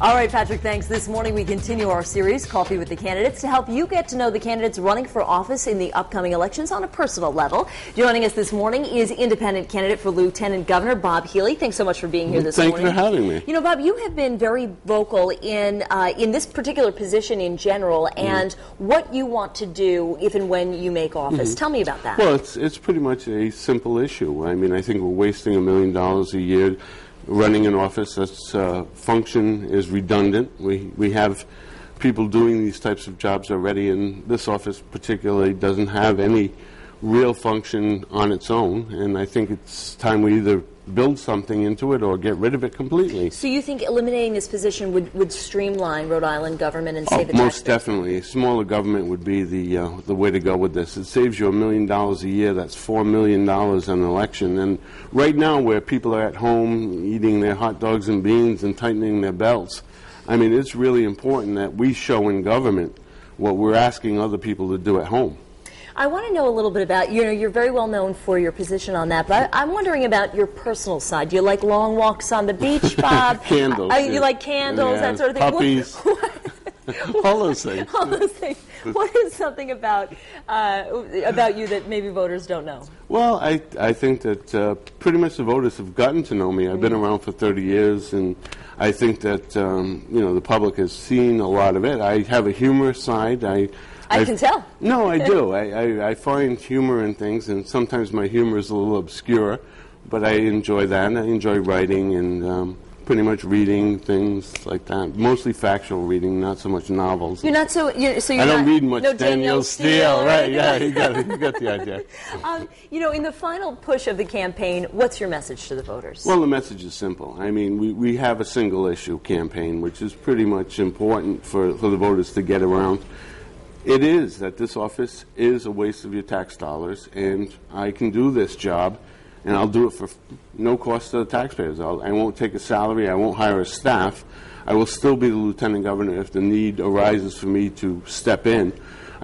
All right, Patrick, thanks. This morning we continue our series, Coffee with the Candidates, to help you get to know the candidates running for office in the upcoming elections on a personal level. Joining us this morning is independent candidate for Lieutenant Governor Bob Healey. Thanks so much for being here this Thank morning. you for having me. You know, Bob, you have been very vocal in uh, in this particular position in general Mm-hmm. and what you want to do if and when you make office. Tell me about that. Mm-hmm. Well, it's, it's pretty much a simple issue. I mean, I think we're wasting a million dollars a year running an office that's uh, function is redundant. We, we have people doing these types of jobs already, and this office particularly doesn't have any real function on its own. And I think it's time we either build something into it or get rid of it completely. so you think eliminating this position would, would streamline Rhode Island government and save the Oh, Most definitely. Smaller government would be the, uh, the way to go with this. It saves you a million dollars a year. That's four million dollars an election. And right now, where people are at home eating their hot dogs and beans and tightening their belts, I mean, it's really important that we show in government what we're asking other people to do at home. I want to know a little bit about you know you're very well known for your position on that, but I, I'm wondering about your personal side. Do you like long walks on the beach, Bob? Candles, Uh, yeah. You like candles, Yeah, that sort of thing. What- puppies. what- All those things. all those things. What is something about uh, about you that maybe voters don't know? Well, I, I think that uh, pretty much the voters have gotten to know me. I've been around for 30 years, and I think that um, you know the public has seen a lot of it. I have a humorous side. I I can tell. No, I do. I, I, I find humor in things, and sometimes my humor is a little obscure, but I enjoy that. And I enjoy writing and um, pretty much reading things like that. Mostly factual reading, not so much novels. You're not so. You're, so you're I don't not, read much no Danielle Steel, or right? Yeah, you got it. You got the idea. Um, you know, in the final push of the campaign, what's your message to the voters? Well, the message is simple. I mean, we, we have a single issue campaign, which is pretty much important for, for the voters to get around. It is that this office is a waste of your tax dollars, and I can do this job, and I'll do it for no cost to the taxpayers. I'll, I won't take a salary, I won't hire a staff. I will still be the lieutenant governor if the need arises for me to step in.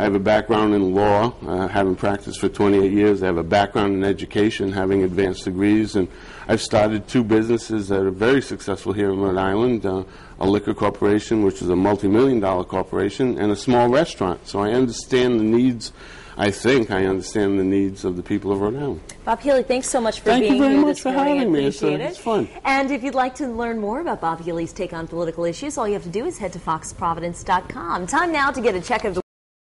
I have a background in law, uh, having practiced for 28 years. I have a background in education, having advanced degrees, and I've started two businesses that are very successful here in Rhode Island uh, a liquor corporation, which is a multi million dollar corporation, and a small restaurant. So I understand the needs. I think I understand the needs of the people of Rhode Island. Bob Healey, thanks so much for Thank being here. Thank you very much for morning. having me. It's, uh, it. it's fun. And if you'd like to learn more about Bob Healey's take on political issues, all you have to do is head to foxprovidence.com. Time now to get a check of the